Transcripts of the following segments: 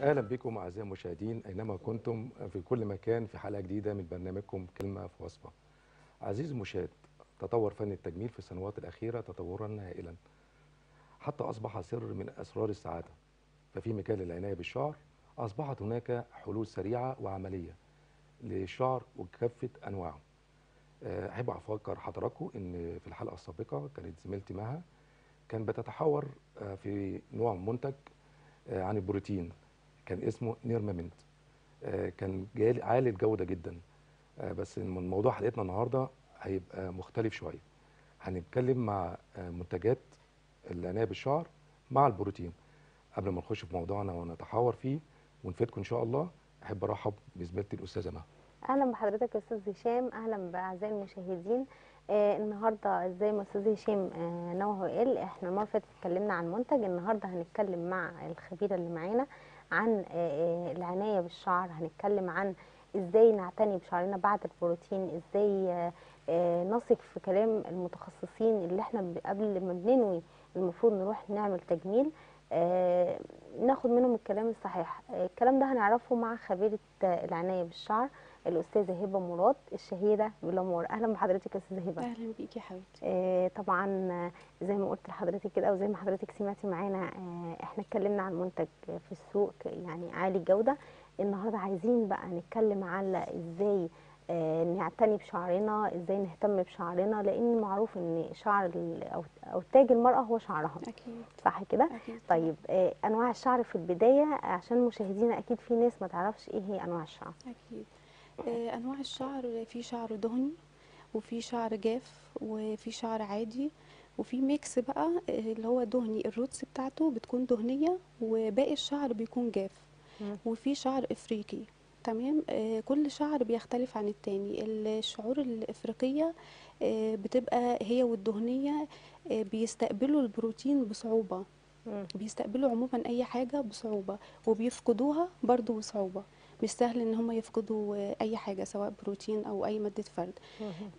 أهلا بكم أعزائي المشاهدين أينما كنتم في كل مكان في حلقة جديدة من برنامجكم كلمة في وصفة. عزيزي المشاهد تطور فن التجميل في السنوات الأخيرة تطورا هائلا حتى أصبح سر من أسرار السعادة. ففي مجال العناية بالشعر أصبحت هناك حلول سريعة وعملية للشعر وكافة أنواعه. آه، أحب أفكر حضراتكم إن في الحلقة السابقة كانت زميلتي مها كان بتتحور آه، في نوع منتج آه، عن البروتين كان اسمه نيرمامنت آه، كان جالي عالي الجودة جدا. آه، بس من موضوع حلقتنا النهارده هيبقى مختلف شوية. هنتكلم مع آه، منتجات العناية بالشعر مع البروتين. قبل ما نخش في موضوعنا ونتحاور فيه ونفيدكم إن شاء الله أحب أرحب بزميلتي الأستاذة مها. أهلا بحضرتك يا أستاذ هشام. أهلا بأعزائي المشاهدين. آه النهارده زي ما أستاذ هشام؟ آه نوه قال إحنا المره اللي فاتت اتكلمنا عن منتج. النهارده هنتكلم مع الخبيرة اللي معانا عن العناية بالشعر هنتكلم عن إزاي نعتني بشعرنا بعد البروتين إزاي نثق في كلام المتخصصين اللي إحنا قبل ما بننوي المفروض نروح نعمل تجميل. ناخد منهم الكلام الصحيح. الكلام ده هنعرفه مع خبيرة آه العناية بالشعر. الأستاذة هبة مراد الشهيره بالامور أهلا بحضرتك يا أستاذة هبة. أهلا بيكي يا حبيبتي. آه طبعا آه، زي ما قلت لحضرتك كده أو زي ما حضرتك سمعتي معانا آه إحنا اتكلمنا عن منتج في السوق يعني عالي الجودة. النهارده عايزين بقى نتكلم على إزاي آه نعتني بشعرنا إزاي نهتم بشعرنا لأن معروف إن شعر أو تاج المرأة هو شعرها. أكيد. صح كده؟ طيب آه أنواع الشعر في البداية عشان مشاهدينا أكيد في ناس ما تعرفش إيه هي أنواع الشعر. أكيد. أنواع الشعر في شعر دهني وفي شعر جاف وفي شعر عادي وفي mix بقى آه، اللي هو دهني ال roots بتاعته بتكون دهنيه وباقي الشعر بيكون جاف. وفي شعر إفريقي تمام؟ آه، كل شعر بيختلف عن التاني. الشعور الإفريقية آه، بتبقى هي والدهنيه آه، بيستقبلوا البروتين بصعوبة. بيستقبلوا عموما أي حاجة بصعوبة وبيفقدوها برضو بصعوبة. مش سهل إن هم يفقدوا أي حاجة سواء بروتين أو أي مادة فرد.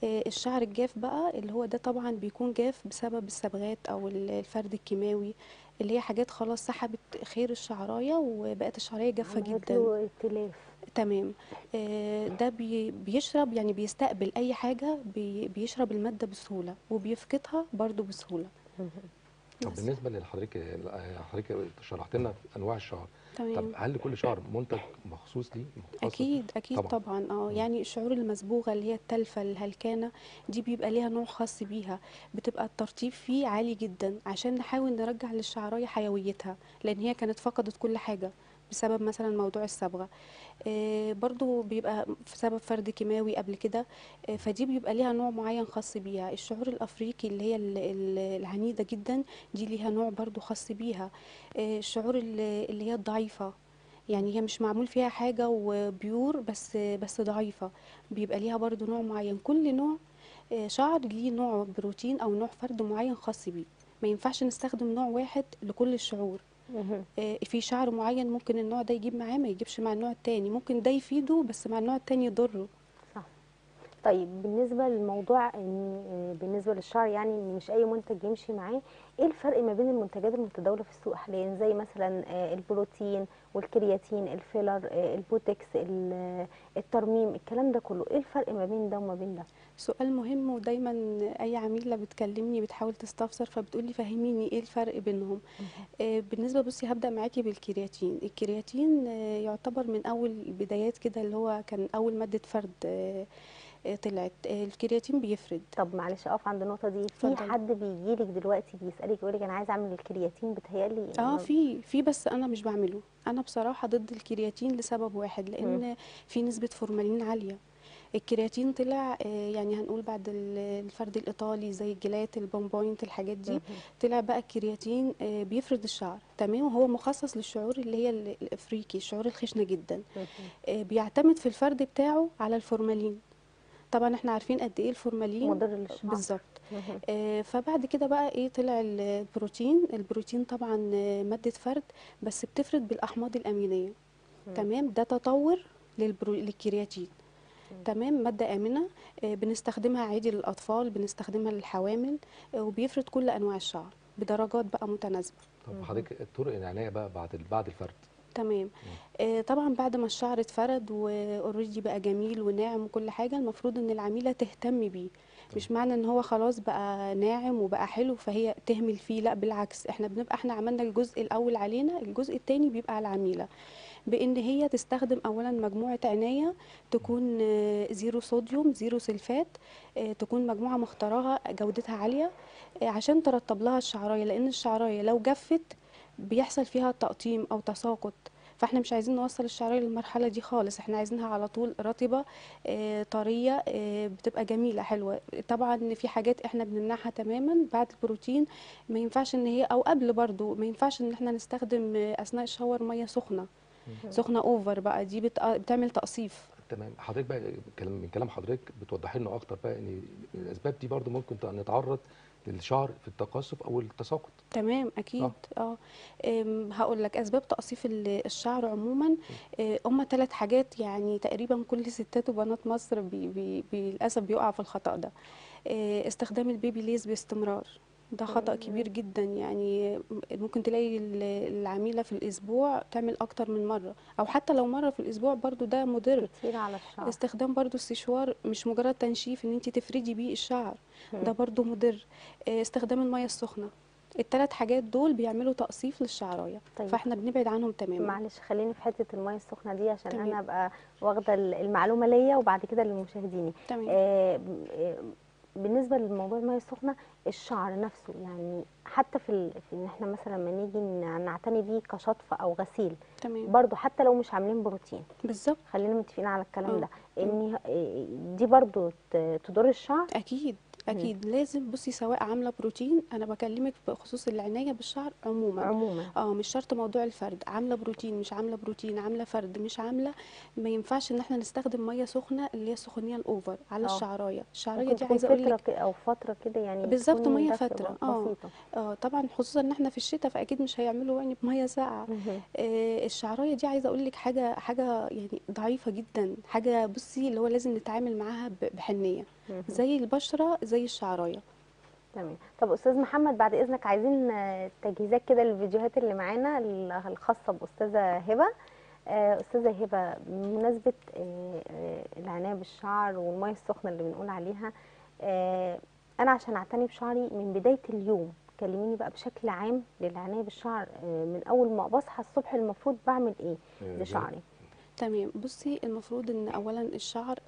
آه، الشعر الجاف بقى اللي هو ده طبعا بيكون جاف بسبب الصبغات أو ال- الفرد الكيماوي اللي هي حاجات خلاص سحبت خير الشعراية وبقت الشعرايه جافة جدا إتلاف تمام آه، ده بي بيشرب يعني بيستقبل أي حاجة بي بيشرب المادة بسهولة وبيفقدها برضو بسهولة. طب. بالنسبة لحضرتك حضرتك شرحت لنا أنواع الشعر طب تمام هل لكل شعر منتج مخصوص ليه مخصص؟ أكيد أكيد طبعاً. طبعا, آه. يعني الشعور المصبوغه اللي هي التلفة الهلكانة دي بيبقى ليها نوع خاص بيها بتبقى الترطيب فيه عالي جدا عشان نحاول نرجع للشعرايه حيويتها لأن هي كانت فقدت كل حاجة بسبب مثلا موضوع الصبغة. آه برضو بيبقى بسبب فرد كيماوي قبل كده آه فدي بيبقى ليها نوع معين خاص بيها. الشعور الأفريقي اللي هي ال- ال- العنيدة جدا دي ليها نوع برضو خاص بيها. آه الشعور اللي هي الضعيفة يعني هي مش معمول فيها حاجة وبيور بس بس ضعيفة. بيبقى ليها برضو نوع معين. كل نوع شعر ليه نوع بروتين أو نوع فرد معين خاص بيه. ما ينفعش نستخدم نوع واحد لكل الشعور. في شعر معين ممكن النوع ده يجيب معاه ما يجيبش مع النوع التاني. ممكن ده يفيده بس مع النوع التاني يضره. طيب بالنسبة للموضوع إن آه، بالنسبة للشعر يعني إن مش أي منتج يمشي معاه إيه الفرق ما بين المنتجات المتداولة في السوق حاليا؟ زي مثلا آه، البروتين والكرياتين ال filler آه، البوتوكس ال- الترميم الكلام ده كله. إيه الفرق ما بين ده وما بين ده؟ سؤال مهم ودايما أي عميله بتكلمني بتحاول تستفسر فبتقولي فهميني إيه الفرق بينهم. بالنسبة بصي هبدأ معاكي بالكرياتين. الكرياتين يعتبر من أول البدايات كده اللي هو كان أول مادة فرد طلعت آه، الكرياتين بيفرد. طب معلش أقف عند النقطة دي. في اتفضلي. حد بيجي لك دلوقتي بيسألك يقول لك أنا عايز أعمل الكرياتين بتهيألي آه في في بس أنا مش بعمله. أنا بصراحة ضد الكرياتين لسبب واحد لأن في نسبة فورمالين عالية. الكرياتين طلع آه، يعني هنقول بعد ال- الفرد الإيطالي زي الجيلات ال pump وينت الحاجات دي. طلع بقى الكرياتين آه، بيفرد الشعر. تمام؟ وهو مخصص للشعور اللي هي ال- الافريقي الشعور الخشنة جدا. بيعتمد في الفرد بتاعه على الفورمالين. طبعا إحنا عارفين قد إيه الفورمالين. مضر للشعر بالظبط. آه، فبعد كده بقى إيه طلع ال- البروتين. البروتين طبعا مادة فرد بس بتفرد بالأحماض الأمينية. مم. تمام؟ ده تطور للبرو... للكرياتين. تمام؟ مادة آمنة آه، بنستخدمها عادي للأطفال بنستخدمها للحوامل آه، وبيفرد كل أنواع الشعر بدرجات بقى متناسبة. طب حضرتك طرق العناية بقى بعد بعد الفرد. تمام. آه طبعا بعد ما الشعر اتفرد و already بقى جميل وناعم وكل حاجة المفروض إن العميلة تهتم بيه. مش معنى إن هو خلاص بقى ناعم وبقى حلو فهي تهمل فيه لا بالعكس إحنا بنبقى إحنا عملنا الجزء الأول علينا الجزء التاني بيبقى على العميلة. بإن هي تستخدم اولا مجموعة عناية تكون زيرو صوديوم زيرو سلفات آه، تكون مجموعة مختارها جودتها عالية آه، عشان ترطب لها الشعراية. لأن الشعراية لو جفت بيحصل فيها تقصيم أو تساقط فإحنا مش عايزين نوصل الشعرية للمرحلة دي خالص إحنا عايزينها على طول رطبة آه، طرية آه، بتبقى جميلة حلوة. طبعا في حاجات إحنا بنمنعها تماما بعد البروتين ما ينفعش إن هي أو قبل برضو ما ينفعش إن إحنا نستخدم أثناء الشاور مية سخنة. سخنة اوفر بقى دي بت- بتعمل تقصيف. تمام. حضرتك بقى كلام من كلام حضرتك بتوضحي لنا أكتر بقى إن الأسباب دي برضو ممكن نتعرض للشعر في التقصف أو التساقط. تمام أكيد. آه. أم، هقول لك أسباب تقصيف ال- الشعر عموما. آه، هما ثلاث حاجات يعني تقريبا كل ستات وبنات مصر بي بي للأسف بيقع في الخطأ ده. آه، استخدام ال Babyliss باستمرار. ده خطأ كبير جدا. يعني ممكن تلاقي ال- العميلة في الأسبوع تعمل أكتر من مرة أو حتى لو مرة في الأسبوع برضو ده مضر. كتير على الشعر. استخدام برضو السشوار مش مجرد تنشيف إن انت تفردي بيه الشعر ده برضو مضر. آه، استخدام المية السخنة. الثلاث حاجات دول بيعملوا تقصيف للشعراية طيب. فإحنا بنبعد عنهم تماما. معلش خليني في حتة المية السخنة دي عشان تمام. أنا أبقى واخدة المعلومة ليا وبعد كده لمشاهديني تمام. آه، آه، بالنسبة لموضوع الميه السخنة الشعر نفسه يعني حتى في, ال... في إن إحنا مثلا لما نيجي نعتني بيه كشطف أو غسيل تمام. برضو حتى لو مش عاملين بروتين. بالظبط. خلينا متفقين على الكلام آه. ده إن آه، دي برضو ت- تضر الشعر. أكيد. أكيد. لازم بصي سواء عاملة بروتين أنا بكلمك بخصوص العناية بالشعر عموما. عموما. آه مش شرط موضوع الفرد. عاملة بروتين مش عاملة بروتين عاملة فرد مش عاملة ما ينفعش إن إحنا نستخدم مية سخنة اللي هي السخونية الأوفر على آه. الشعراية. الشعراية دي عايزة أقول فترة لك أو فترة كده يعني بالظبط فترة، آه. بسيطة. آه طبعا خصوصا إن إحنا في الشتاء فأكيد مش هيعملوا يعني بمية ساقعة. آه الشعراية دي عايزة أقول لك حاجة حاجة يعني ضعيفة جدا. حاجة بصي اللي هو لازم نتعامل معاها بحنية. زي البشرة زي الشعراية. تمام. طب أستاذ محمد بعد إذنك عايزين آه، تجهيزات كده للفيديوهات اللي معانا ال- الخاصة بأستاذة هبة. آه، أستاذة هبة بمناسبة آه، العناية بالشعر والميه السخنة اللي بنقول عليها أنا عشان أعتني بشعري من بداية اليوم كلميني بقى بشكل عام للعناية بالشعر من أول ما بصحى الصبح المفروض بعمل إيه آه، لشعري؟ تمام. بصي المفروض إن اولا الشعر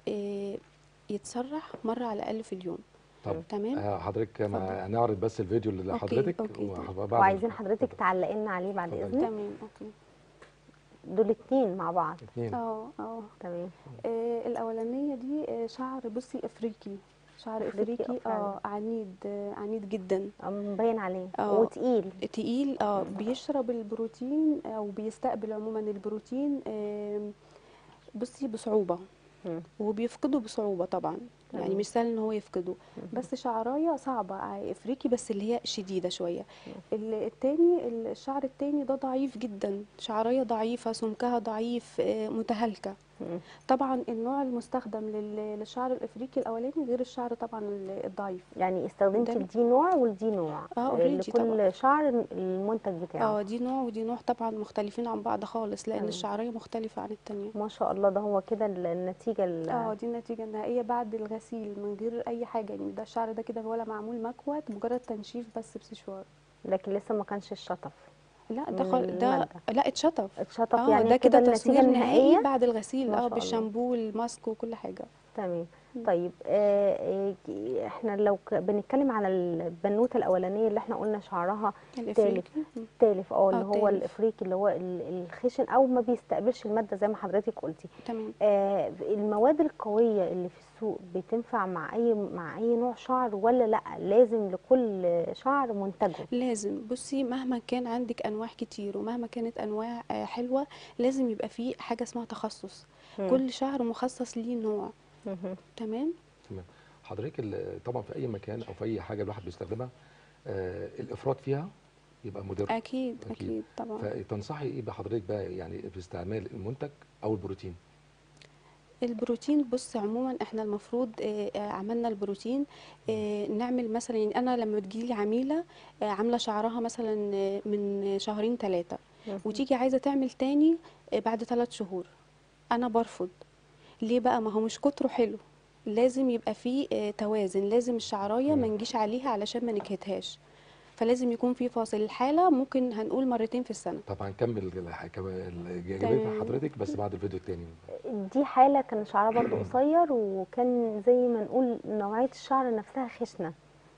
يتسرح مرة على الأقل في اليوم. طب تمام؟ آه، حضرتك هنعرض بس الفيديو اللي لحضرتك أوكي، وعايزين حضرتك. تعلقي لنا عليه بعد. إذنك. تمام أوكي. دول اتنين مع بعض. اتنين. أه أه. تمام. آه، الأولانية دي آه، شعر بصي إفريقي. شعر أفريقي، إفريقي آه،. آه عنيد آه، عنيد جدا. آه، مبين عليه. آه. وتقيل. تقيل آه بيشرب البروتين أو بيستقبل عموما البروتين آم، بصي بصعوبة. وبيفقده بصعوبة طبعا. يعني. مش سهل إن هو يفقده بس شعراية صعبة ع- إفريقي بس اللي هي شديدة شوية. ال- التاني الشعر التاني ده ضعيف جدا. شعراية ضعيفة سمكها ضعيف آه، متهالكة. طبعا النوع المستخدم لل- للشعر الإفريقي الأولاني غير الشعر طبعا ال- الضعيف يعني استخدمت قدامي. دي نوع ودي نوع آه، آه، لكل طبعا. شعر المنتج بتاعه آه دي نوع ودي نوع طبعا مختلفين عن بعض خالص لأن تمام. الشعرية مختلفة عن التانية ما شاء الله ده هو كده ال- النتيجة ال- آه دي النتيجة النهائية بعد الغسيل من غير أي حاجة يعني ده الشعر ده كده ولا معمول مكوى مجرد تنشيف بس بسشوار لكن لسه ما كانش الشطف لا ده خل... ده. لا اتشطف اتشطف آه يعني ده كده تصوير نهائي بعد الغسيل آه. بالشامبو والماسك وكل حاجة تمام طيب آه آه، إحنا لو بنتكلم على البنوتة الأولانية اللي إحنا قلنا شعرها مم. تالف آه اللي آه، هو تالف. الإفريقي اللي هو ال- الخشن أو ما بيستقبلش المادة زي ما حضرتك قلتي تمام آه المواد القوية اللي في السوق بتنفع مع أي مع أي نوع شعر ولا لأ لازم لكل شعر منتجه لازم بصي مهما كان عندك أنواع كتير ومهما كانت أنواع حلوة لازم يبقى في حاجة اسمها تخصص. كل شعر مخصص ليه نوع. تمام؟ تمام. حضرتك ال- طبعا في أي مكان أو في أي حاجة الواحد بيستخدمها آه الإفراط فيها يبقى مضر. أكيد أكيد. أكيد طبعا. فتنصحي إيه بحضرتك بقى يعني في استعمال المنتج أو البروتين؟ البروتين بص عموما إحنا المفروض آه، آه، عملنا البروتين آه، نعمل مثلا يعني أنا لما تجيلي عميلة آه، عاملة شعرها مثلا آه، من شهرين ثلاثة وتيجي عايزة تعمل تاني آه، بعد ثلاث شهور أنا برفض. ليه بقى؟ ما هو مش كتره حلو. لازم يبقى فيه آه، توازن. لازم الشعراية ما. نجيش عليها علشان ما نكهتهاش. فلازم يكون في فاصل الحالة. ممكن هنقول مرتين في السنة. طبعا كمل الاجابه. حضرتك بس بعد الفيديو التاني. دي حالة كان شعرها برضو قصير وكان زي ما نقول نوعية الشعر نفسها خشنة.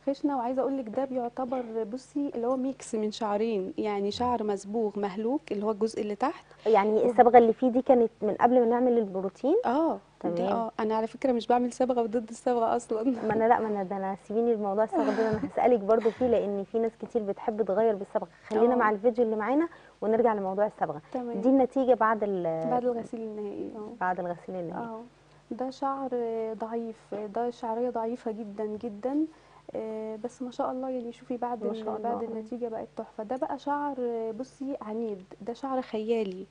خشنة وعايزة أقول لك ده بيعتبر بصي اللي هو ميكس من شعرين يعني شعر مصبوغ مهلوك اللي هو الجزء اللي تحت. يعني الصبغة اللي فيه دي كانت من قبل ما نعمل البروتين؟ آه تمام. آه أنا على فكرة مش بعمل صبغه وضد الصبغه أصلا. ما أنا لأ ما أنا ده أنا سيبيني الموضوع الصبغة ده أنا هسألك برضو فيه لأن في ناس كتير بتحب تغير بالصبغة خلينا آه. مع الفيديو اللي معانا ونرجع لموضوع الصبغة تمام. دي النتيجة بعد ال بعد الغسيل النهائي آه. بعد الغسيل النهائي. آه. ده شعر ضعيف ده شعرية ضعيفة جدا جدا. بس ما شاء الله يعني شوفي بعد ما شاء بعد الله. النتيجة بقت تحفة ده بقى شعر آه، بصي عنيد ده شعر خيالي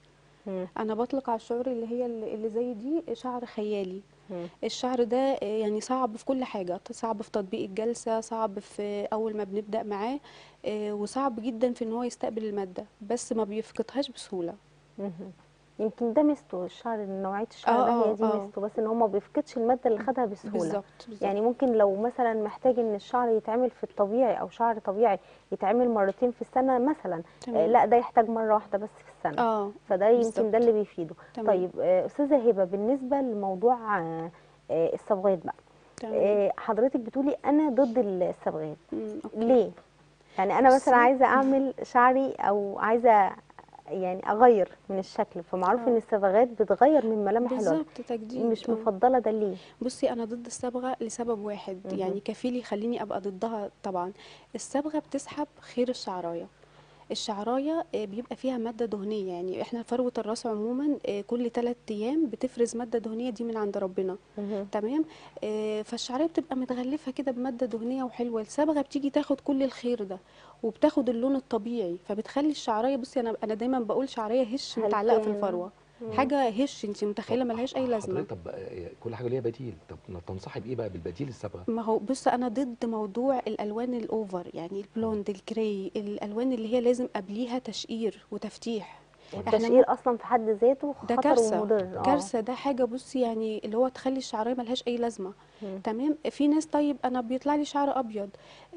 مم. أنا بطلق على الشعور اللي هي اللي زي دي شعر خيالي مم. الشعر ده آه، يعني صعب في كل حاجة صعب في تطبيق الجلسة صعب في أول ما بنبدأ معاه آه، وصعب جدا في إن هو يستقبل المادة بس ما بيفقدهاش بسهولة مهم. يمكن ده ميزته الشعر نوعية الشعر آه، ده آه، هي دي آه. ميزته بس إن هو ما بيفقدش المادة اللي خدها بسهولة بالظبط. يعني ممكن لو مثلا محتاج إن الشعر يتعمل في الطبيعي أو شعر طبيعي يتعمل مرتين في السنة مثلا آه. لا ده يحتاج مرة واحدة بس في السنة آه فده يمكن. ده اللي بيفيده تمام. طيب آه، أستاذة هبة بالنسبة لموضوع آه، آه، الصبغات بقى تمام آه، حضرتك بتقولي أنا ضد الصبغات. ليه يعني أنا مثلا. عايزة أعمل شعري أو عايزة يعني أغير من الشكل فمعروف آه. ان الصبغات بتغير من ملامح بالظبط تجديد مش آه. مفضلة ده ليه بصي أنا ضد الصبغة لسبب واحد. يعني كفيل يخليني أبقى ضدها طبعا الصبغة بتسحب خير الشعراية الشعراية آه، بيبقى فيها مادة دهنية. يعني إحنا فروة الرأس عموما آه، كل ثلاث أيام بتفرز مادة دهنية دي من عند ربنا. تمام؟ آه، فالشعرية بتبقى متغلفة كده بمادة دهنية وحلوة. الصبغه بتيجي تاخد كل الخير ده وبتاخد اللون الطبيعي فبتخلي الشعريه بصي أنا أنا دايما بقول شعرية هش متعلقة في. الفروة. حاجة هش انت متخيلة ملهاش أي لازمة. طب آه، كل حاجة ليها بديل. طب تنصحي بإيه بقى بالبديل الصبغه ما هو بص أنا ضد موضوع الألوان الأوفر يعني البلوند الجراي الألوان اللي هي لازم قبليها تشقير وتفتيح. التشقير أصلا في حد ذاته ده خطر كارثة. ومضر. آه. كارثة. ده حاجة بصي يعني اللي هو تخلي الشعريه ملهاش أي لازمة. تمام؟ في ناس طيب أنا بيطلع لي شعر أبيض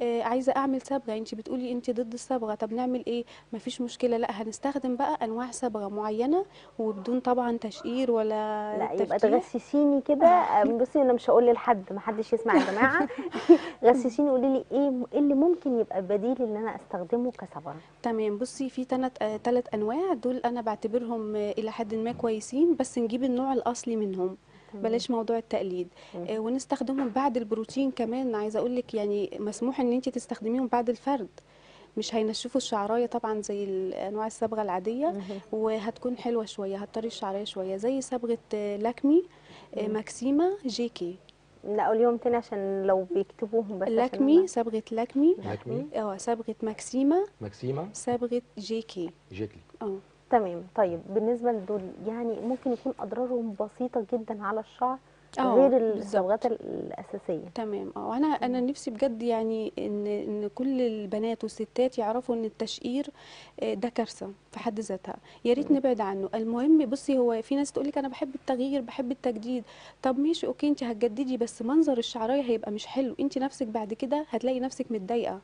آه عايزة أعمل صبغة انت بتقولي انت ضد الصبغة طب نعمل إيه؟ مفيش مشكلة لأ هنستخدم بقى أنواع صبغة معينة وبدون طبعا تشقير ولا لأ يبقى. تغسسيني كده. آه، بصي أنا مش هقول لحد ما حدش يسمع يا جماعة. غسسيني قولي لي إيه إيه اللي ممكن يبقى بديل إن أنا أستخدمه كصبغة؟ تمام. بصي في تلات آه تلات أنواع دول أنا بعتبرهم آه إلى حد ما كويسين بس نجيب النوع الأصلي منهم. بلاش موضوع التقليد. مم. آه ونستخدمهم بعد البروتين كمان. عايزة أقول لك يعني مسموح إن انت تستخدميهم بعد الفرد. مش هينشفوا الشعراية طبعا زي أنواع الصبغة العادية. وهتكون حلوة شوية هتطري الشعراية شوية. زي صبغة آه لاكمي آه ماكسيما جيكي. لا قوليهم تاني عشان لو بيكتبوهم بس لاكمي صبغة لاكمي. لاكمي. آه صبغة ماكسيما. ماكسيما. صبغة جيكي. جيكي آه. تمام. طيب بالنسبة لدول يعني ممكن يكون أضرارهم بسيطة جدا على الشعر آه، غير. الصبغات الأساسية. تمام. آه أنا أنا نفسي بجد يعني إن إن كل البنات والستات يعرفوا إن التشقير آه، ده كارثة في حد ذاتها. يا ريت نبعد عنه. المهم بصي هو في ناس تقول لك أنا بحب التغيير بحب التجديد. طب ماشي أوكي أنت هتجددي بس منظر الشعراية هيبقى مش حلو. أنت نفسك بعد كده هتلاقي نفسك متضايقة.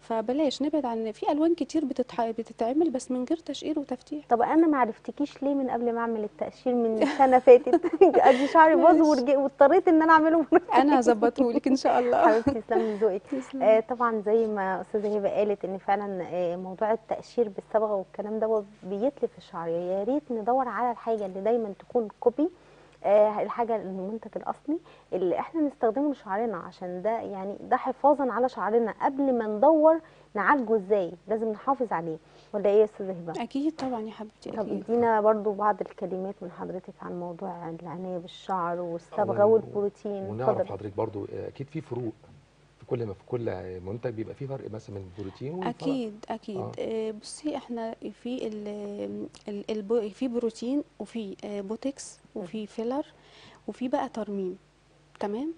فبلاش نبعد عن في ألوان كتير بتتح... بتتعمل بس من غير تشقير وتفتيح. طب أنا ما عرفتكيش ليه من قبل ما أعمل التشقير من سنة فاتت؟ ادي شعري باظ واضطريت إن أنا أعمله. أنا هظبطه لك إن شاء الله. حبيبتي تسلمي ذوقك. آه طبعا زي ما أستاذة هبة قالت إن فعلا آه موضوع التشقير بالصبغة والكلام ده بيتلف الشعر يا ريت ندور على الحاجة اللي دايما تكون copy آه الحاجة المنتج الأصلي اللي إحنا نستخدمه لشعرنا عشان ده يعني ده حفاظا على شعرنا قبل ما ندور نعالجه إزاي لازم نحافظ عليه. ولا إيه يا أستاذة هبة؟ أكيد طبعا يا حبيبتي طب إدينا برضو بعض الكلمات من حضرتك عن موضوع العنايه بالشعر والصبغه والبروتين. ونعرف. حضرتك برضو آه، أكيد في فروق. كل ما في كل منتج بيبقى في فرق مثلا من البروتين والفرق. أكيد أكيد آه. آه. بصي إحنا في ال ال ال في بروتين وفي آه، بوتكس وفي فيلر وفي بقى ترميم تمام.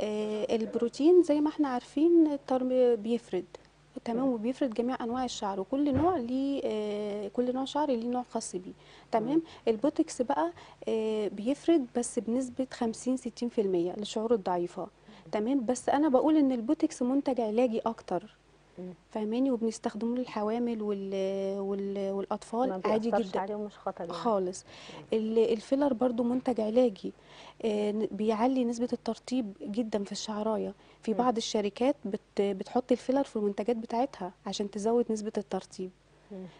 آه البروتين زي ما إحنا عارفين الترم بيفرد تمام وبيفرد جميع أنواع الشعر وكل نوع ليه آه، كل نوع شعر ليه نوع خاص بيه تمام البوتوكس بقى آه، بيفرد بس بنسبة 50 60% للشعور الضعيفة تمام بس أنا بقول إن البوتوكس منتج علاجي أكتر. فاهماني؟ وبنستخدمه للحوامل وال... وال... ما والاطفال عادي جدا. عليهم مش خطر يعني. خالص. ال- الفيلر برضو منتج علاجي. آه، بيعلي نسبة الترطيب جدا في الشعراية. في. بعض الشركات بت بتحط الفيلر في المنتجات بتاعتها عشان تزود نسبة الترطيب.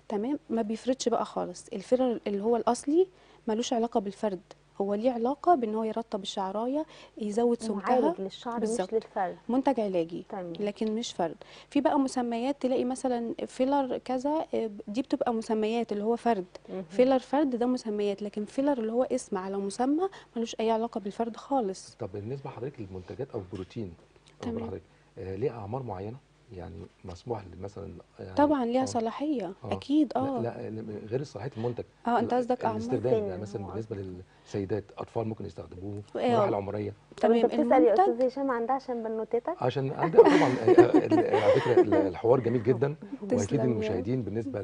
تمام؟ ما بيفردش بقى خالص. الفيلر اللي هو الأصلي ملوش علاقة بالفرد. هو ليه علاقة بإن هو يرطب الشعراية يزود سمكها معالج للشعر مش بالظبط. للفرد. منتج علاجي تمام. لكن مش فرد. في بقى مسميات تلاقي مثلا فيلر كذا آه، دي بتبقى مسميات اللي هو فرد. مهم. فيلر فرد ده مسميات لكن فيلر اللي هو اسم على مسمى ملوش أي علاقة بالفرد خالص. طب بالنسبة لحضرتك للمنتجات أو البروتين تمام. حضرتك آه ليه أعمار معينة؟ يعني مسموح مثلا يعني طبعا ليها آه. صلاحية آه. أكيد لا, آه. لا غير صلاحية المنتج. آه أنت قصدك اعمار الاستخدام يعني مثلا هو بالنسبة للسيدات أطفال ممكن يستخدموه آه. مراحل عمرية. طب أنت تمام بتسأل يا أستاذ هشام عندها عشان بنوتتك؟ عشان عندي طبعا آه، آه، ال- على فكرة ال- الحوار جميل جدا وهيفيد يا المشاهدين بالنسبة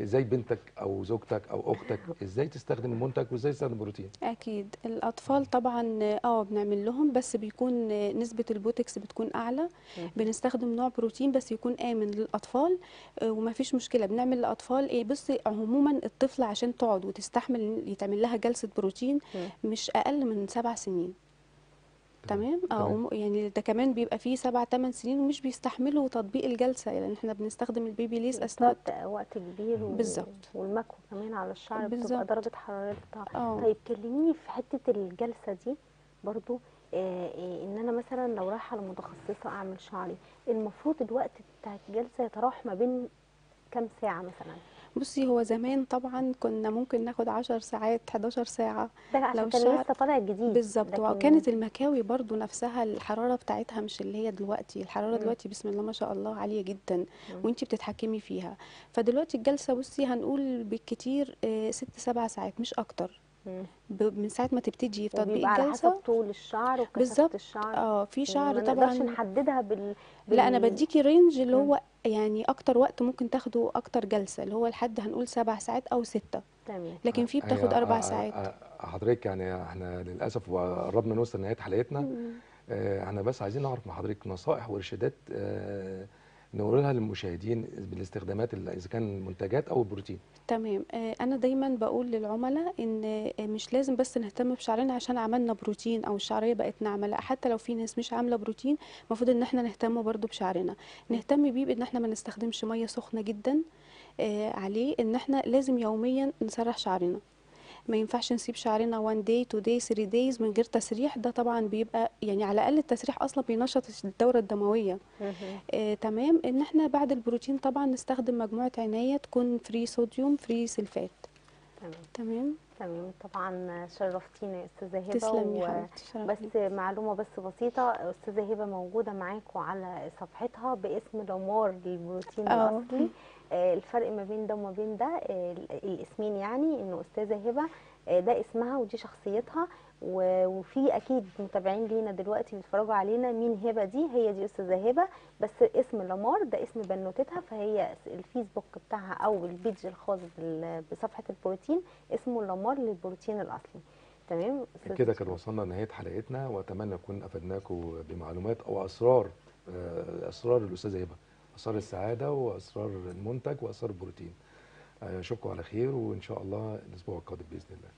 إزاي بنتك أو زوجتك أو أختك إزاي تستخدم المنتج وازاي تستخدم البروتين؟ أكيد. الاطفال طبعا آه بنعمل لهم بس بيكون نسبة البوتكس بتكون أعلى. بنستخدم نوع بروتين بس يكون آمن للأطفال آه، وما فيش مشكلة. بنعمل للأطفال إيه بصي عموما الطفل عشان تقعد وتستحمل يتعمل لها جلسة بروتين. مش أقل من سبع سنين. تمام آه تمام. يعني ده كمان بيبقى فيه سبع ثمان سنين ومش بيستحملوا تطبيق الجلسة يعني إحنا بنستخدم البيبي ليس اثناء وقت كبير و... بالظبط. والمكوى كمان على الشعر بتبقى بالظبط. درجة حرارتها آه طيب كلميني في حتة الجلسة دي برضو آه آه إن أنا مثلا لو رايحة لمتخصصة أعمل شعري المفروض الوقت بتاع الجلسة يتراوح ما بين كام ساعة مثلا بصي هو زمان طبعا كنا ممكن ناخد 10 ساعات 11 ساعة ده عشان لو كان الشعر- لسه طالع جديد بالظبط لكن وكانت المكاوي برضو نفسها الحرارة بتاعتها مش اللي هي دلوقتي الحرارة مم. دلوقتي بسم الله ما شاء الله عالية جدا مم. وانتي بتتحكمي فيها فدلوقتي الجلسة بصي هنقول بالكتير آه، ست سبع ساعات مش أكتر من ساعة ما تبتدي في تطبيق وبيبقى على حسب الجلسه طول الشعر وكثافة بالظبط. الشعر. آه في يعني شعر ما نقدرش طبعا نحددها بال... لا أنا بال- بديكي رينج اللي. هو يعني أكتر وقت ممكن تاخده أكتر جلسة اللي هو لحد هنقول سبع ساعات أو ستة. تمام. لكن في بتاخد أيوة، أربع آه، ساعات. حضرتك يعني إحنا للأسف قربنا نوصل لنهاية حلقتنا. آه، إحنا بس عايزين نعرف مع حضرتك نصائح وارشادات آه، نقولها للمشاهدين بالاستخدامات ال- إذا كان منتجات أو البروتين. تمام. آه، أنا دايما بقول للعملاء إن آه، مش لازم بس نهتم بشعرنا عشان عملنا بروتين أو الشعرية بقت ناعمة لأ حتى لو في ناس مش عاملة بروتين المفروض إن إحنا نهتم برضو بشعرنا. نهتم بيه بإن إحنا ما نستخدمش مية سخنة جدا آه، عليه إن إحنا لازم يوميا نسرح شعرنا. ما ينفعش نسيب شعرنا 1 day 2 day 3 days من غير تسريح. ده طبعا بيبقى يعني على الأقل التسريح أصلا بينشط الدورة الدموية. آه، تمام. إن إحنا بعد البروتين طبعا نستخدم مجموعة عناية تكون free sodium free sulfate تمام. تمام. تمام. طبعا شرفتينا يا أستاذة هبة تسلم يا و- حبيبتي. بس. معلومة بس بسيطة. أستاذة هبة موجودة معاكم على صفحتها باسم لامار للبروتين آه. الاصلي آه، الفرق ما بين ده وما بين ده ال- الاسمين يعني انه أستاذة هبة آه، ده اسمها ودي شخصيتها وفي أكيد متابعين لينا دلوقتي بيتفرجوا علينا مين هبة دي هي دي أستاذة هبة بس اسم لامار ده اسم بنوتتها فهي الفيسبوك بتاعها أو البيج الخاص بصفحة البروتين اسمه لامار للبروتين الأصلي. تمام؟ كده كده وصلنا لنهاية حلقتنا وأتمنى نكون أفدناكم بمعلومات أو أسرار آه، أسرار الأستاذة هبة. اسرار السعادة وأسرار المنتج وأسرار البروتين. آه، اشوفكم على خير وإن شاء الله الأسبوع القادم بإذن الله.